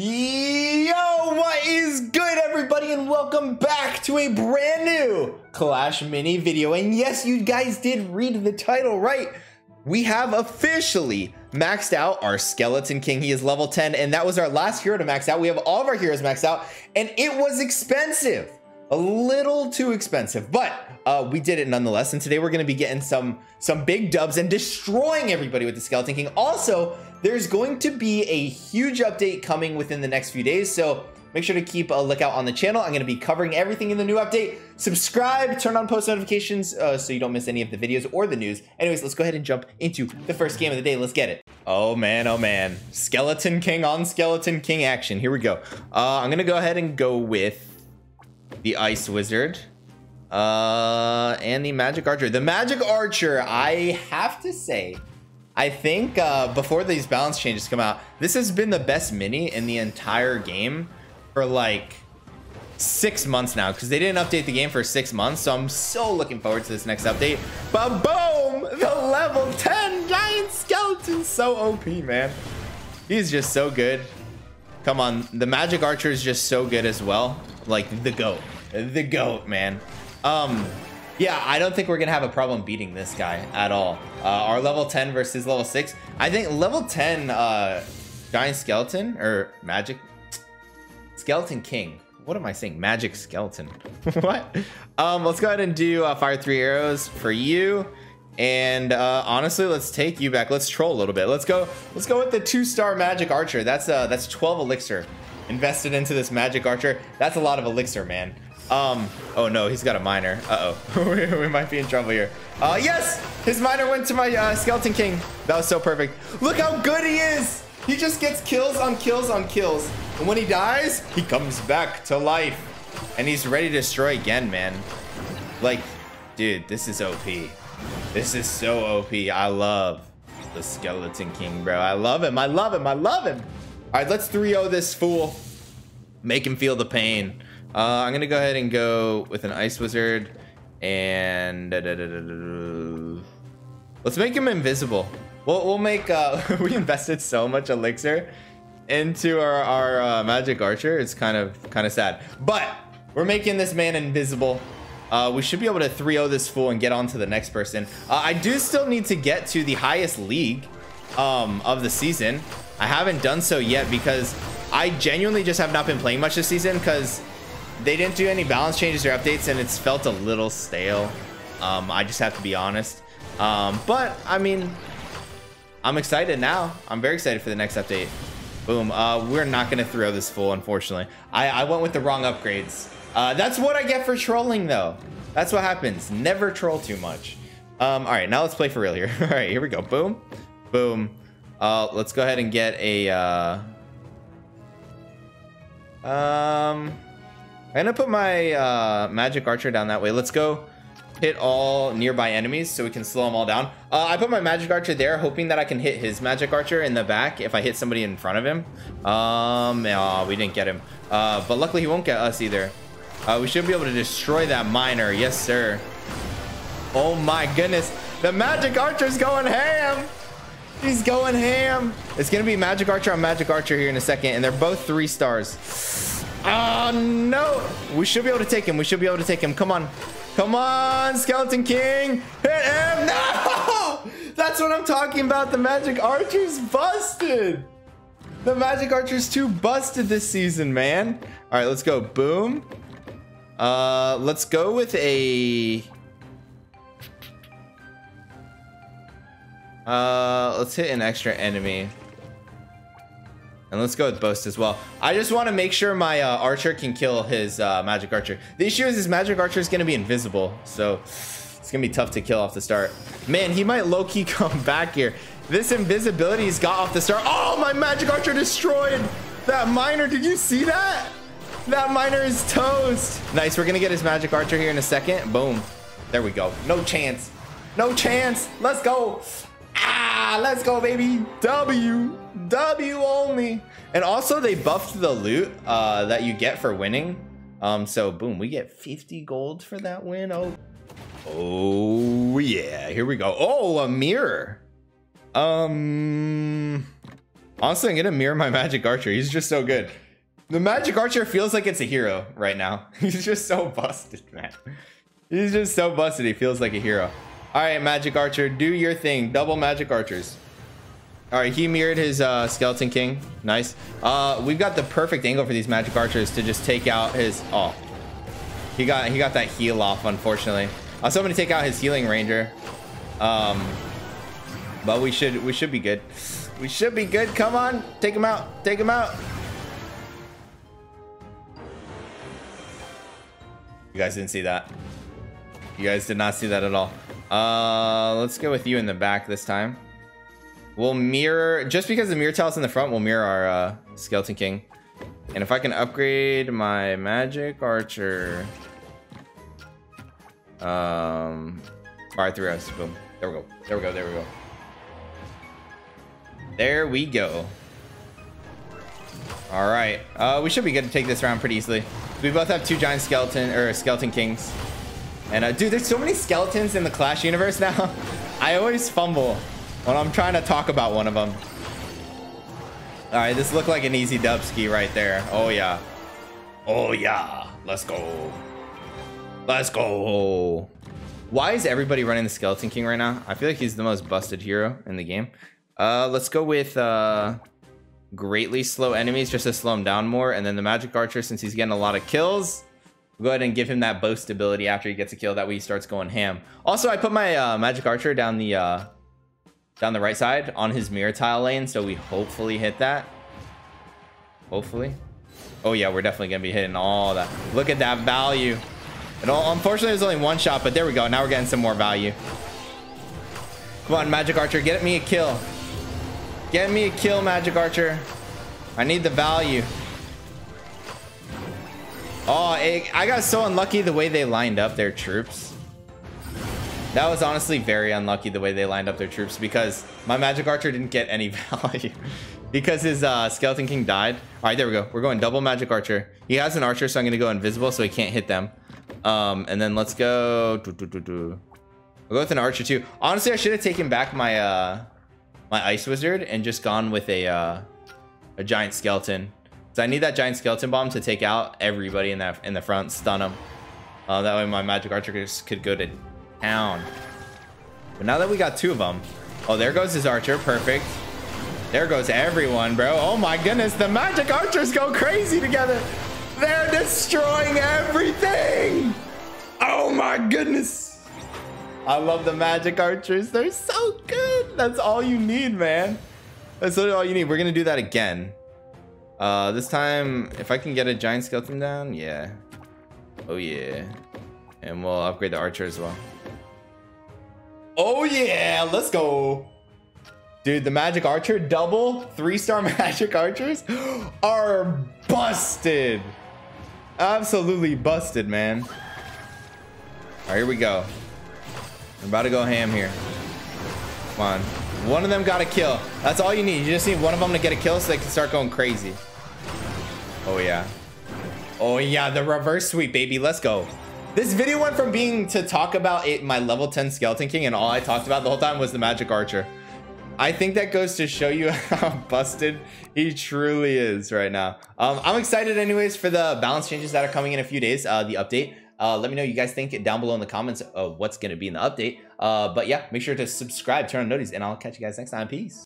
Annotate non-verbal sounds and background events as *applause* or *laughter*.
Yo, what is good, everybody, and welcome back to a brand new Clash Mini video. And yes, you guys did read the title right. We have officially maxed out our Skeleton King. He is level 10, and that was our last hero to max out. We have all of our heroes maxed out, and it was expensive. A little too expensive, but uh, we did it nonetheless. And today we're going to be getting some some big dubs and destroying everybody with the Skeleton King. Also, there's going to be a huge update coming within the next few days. So make sure to keep a lookout on the channel. I'm going to be covering everything in the new update. Subscribe, turn on post notifications uh, so you don't miss any of the videos or the news. Anyways, let's go ahead and jump into the first game of the day. Let's get it. Oh man, oh man. Skeleton King on Skeleton King action. Here we go. Uh, I'm going to go ahead and go with the Ice Wizard, uh, and the Magic Archer. The Magic Archer, I have to say, I think uh, before these balance changes come out, this has been the best mini in the entire game for like six months now because they didn't update the game for six months. So I'm so looking forward to this next update. But boom, the level 10 giant skeleton, so OP, man. He's just so good. Come on, the Magic Archer is just so good as well. Like the goat, the goat, man. Um, yeah, I don't think we're gonna have a problem beating this guy at all. Uh, our level 10 versus level six. I think level 10 uh, giant skeleton or magic skeleton king. What am I saying? Magic skeleton. *laughs* what? Um, let's go ahead and do uh, fire three arrows for you. And uh, honestly, let's take you back. Let's troll a little bit. Let's go. Let's go with the two-star magic archer. That's uh, that's 12 elixir invested into this magic archer. That's a lot of elixir, man. Um, oh no, he's got a miner. Uh-oh, *laughs* we, might be in trouble here. Uh, yes, his miner went to my uh, skeleton king. That was so perfect. Look how good he is. He just gets kills on kills on kills. And when he dies, he comes back to life. And he's ready to destroy again, man. Like, dude, this is OP. This is so OP. I love the skeleton king, bro. I love him. I love him. I love him. All right, let's 3-0 this fool. Make him feel the pain. Uh, I'm to go ahead and go with an Ice Wizard. And... Da, da, da, let's make him invisible. We'll, we'll make... Uh, *laughs* we invested so much elixir into our, our uh, Magic Archer. It's kind of kind of sad. But we're making this man invisible. Uh, we should be able to 3-0 this fool and get on to the next person. Uh, I do still need to get to the highest league um, of the season. I haven't done so yet because I genuinely just have not been playing much this season because they didn't do any balance changes or updates and it's felt a little stale. Um, I just have to be honest. Um, but I mean, I'm excited now. I'm very excited for the next update. Boom. Uh, we're not going to throw this full, unfortunately. I, I went with the wrong upgrades. Uh, that's what I get for trolling, though. That's what happens. Never troll too much. Um, all right, now let's play for real here. *laughs* all right, here we go. Boom. Boom. Uh, let's go ahead and get a, uh, um, I'm gonna put my, uh, magic archer down that way. Let's go hit all nearby enemies so we can slow them all down. Uh, I put my magic archer there, hoping that I can hit his magic archer in the back if I hit somebody in front of him. Um, oh, we didn't get him. Uh, but luckily he won't get us either. Uh, we should be able to destroy that miner. Yes, sir. Oh my goodness. The magic archer's going ham. He's going ham. It's to be Magic Archer on Magic Archer here in a second, and they're both three stars. Oh, no. We should be able to take him. We should be able to take him. Come on. Come on, Skeleton King. Hit him. No! *laughs* That's what I'm talking about. The Magic Archer's busted. The Magic Archer's too busted this season, man. All right, let's go. Boom. Uh, let's go with a... Uh, let's hit an extra enemy. And let's go with Boast as well. I just want to make sure my uh, archer can kill his uh, magic archer. The issue is his magic archer is going to be invisible. So it's going to be tough to kill off the start. Man, he might low-key *laughs* come back here. This invisibility he's got off the start. Oh, my magic archer destroyed that miner. Did you see that? That miner is toast. Nice. We're going to get his magic archer here in a second. Boom. There we go. No chance. No chance. Let's go. Ah, let's go, baby. W. W only. And also, they buffed the loot uh, that you get for winning. Um, so, boom, we get 50 gold for that win. Oh, oh yeah. Here we go. Oh, a mirror. Um, Honestly, I'm gonna mirror my Magic Archer. He's just so good. The Magic Archer feels like it's a hero right now. *laughs* He's just so busted, man. He's just so busted. He feels like a hero. All right, Magic Archer, do your thing. Double Magic Archers. All right, he mirrored his uh, Skeleton King. Nice. Uh, we've got the perfect angle for these Magic Archers to just take out his... Oh, he got he got that heal off, unfortunately. I was hoping to take out his Healing Ranger. Um, but we should we should be good. We should be good. Come on, take him out. Take him out. You guys didn't see that. You guys did not see that at all. Uh, let's go with you in the back this time. We'll mirror, just because the mirror tile's in the front, we'll mirror our uh, Skeleton King. And if I can upgrade my Magic Archer. Um, alright, three R's. Boom. There we go. There we go. There we go. There we go. All right. Uh, we should be good to take this round pretty easily. We both have two giant skeleton or skeleton kings. And uh, dude, there's so many skeletons in the Clash universe *laughs* now. I always fumble when I'm trying to talk about one of them. All right, this looked like an easy dub ski right there. Oh yeah. Oh yeah. Let's go. Let's go. Why is everybody running the Skeleton King right now? I feel like he's the most busted hero in the game. Uh, let's go with uh, greatly slow enemies just to slow him down more. And then the Magic Archer, since he's getting a lot of kills, we'll go ahead and give him that boast ability after he gets a kill. That way he starts going ham. Also, I put my uh, Magic Archer down the uh, down the right side on his mirror tile lane, so we hopefully hit that. Hopefully. Oh yeah, we're definitely gonna be hitting all that. Look at that value. And unfortunately, there's only one shot, but there we go. Now we're getting some more value. Come on, Magic Archer, get me a kill. Get me a kill, Magic Archer. I need the value. Oh, it, I got so unlucky the way they lined up their troops. That was honestly very unlucky the way they lined up their troops because my Magic Archer didn't get any *laughs* value because his uh, Skeleton King died. All right, there we go. We're going double Magic Archer. He has an Archer, so I'm going to go invisible so he can't hit them. Um, and then let's go. Doo, doo, doo, I'll go with an archer too. Honestly, I should have taken back my uh, my ice wizard and just gone with a uh, a giant skeleton. So I need that giant skeleton bomb to take out everybody in that in the front, stun them. Uh, that way my magic archer could, could go to town. But now that we got two of them, oh, there goes his archer. Perfect. There goes everyone, bro. Oh my goodness, the magic archers go crazy together. They're destroying everything. Oh my goodness. I love the magic archers. They're so good. That's all you need, man. That's literally all you need. We're going to do that again. Uh, this time, if I can get a giant skeleton down, yeah. Oh, yeah. And we'll upgrade the archer as well. Oh, yeah. Let's go. Dude, the magic archer double three star *laughs* magic archers are busted. Absolutely busted, man. All right, here we go. I'm about to go ham here. Come on. One of them got a kill. That's all you need. You just need one of them to get a kill so they can start going crazy. Oh, yeah. Oh, yeah. The reverse sweep, baby. Let's go. This video went from being to talk about it, my level 10 Skeleton King, and all I talked about the whole time was the Magic Archer. I think that goes to show you *laughs* how busted he truly is right now. Um, I'm excited anyways for the balance changes that are coming in a few days, uh, the update. Uh, let me know you guys think down below in the comments of what's going to be in the update. Uh, but yeah, make sure to subscribe, turn on notifications, and I'll catch you guys next time. Peace.